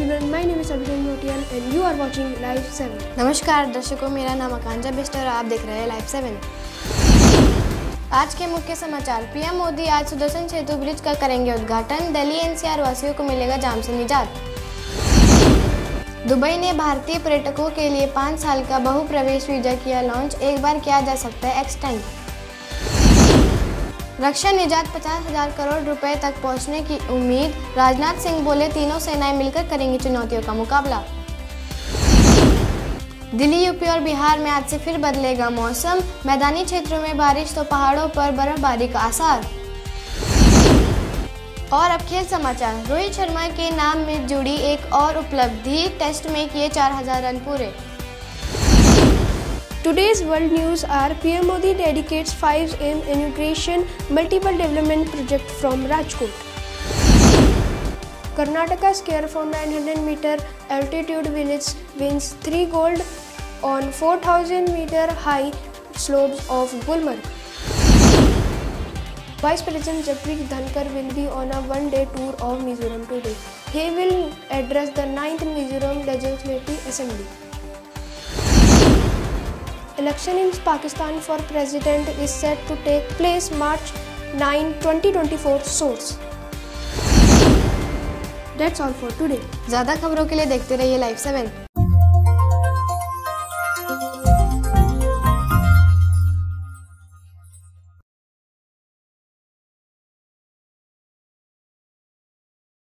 and you are watching Live 7. नमस्कार, दर्शकों, मेरा नाम आकांक्षा बिस्ट और आप देख रहे हैं लाइव सेवन आज के मुख्य समाचार। पीएम मोदी आज सुदर्शन सेतु ब्रिज का करेंगे उद्घाटन। दिल्ली एनसीआर वासियों को मिलेगा जाम से निजात। दुबई ने भारतीय पर्यटकों के लिए पाँच साल का बहुप्रवेश वीज़ा किया। लॉन्च एक बार किया जा सकता है एक्सटेंड। रक्षा निजात पचास हज़ार करोड़ रुपए तक पहुँचने की उम्मीद। राजनाथ सिंह बोले, तीनों सेनाएँ मिलकर करेंगी चुनौतियों का मुकाबला। दिल्ली, यूपी और बिहार में आज से फिर बदलेगा मौसम। मैदानी क्षेत्रों में बारिश तो पहाड़ों पर बर्फबारी का आसार। और अब खेल समाचार। रोहित शर्मा के नाम में जुड़ी एक और उपलब्धि। टेस्ट में किए 4000 रन पूरे। Today's world news are PM Modi dedicates 5M inauguration multiple development project from Rajkot. Karnataka skier from 900 meter altitude village wins 3 gold on 4000 meter high slopes of Gulmarg. Vice President Jagpreet Dhankar will be on a one-day tour of Mizoram today. He will address the 9th Mizoram Legislative Assembly. Election in Pakistan for president is set to take place March 9, 2024 source. That's all for today. ज़्यादा खबरों के लिए देखते रहिए live seven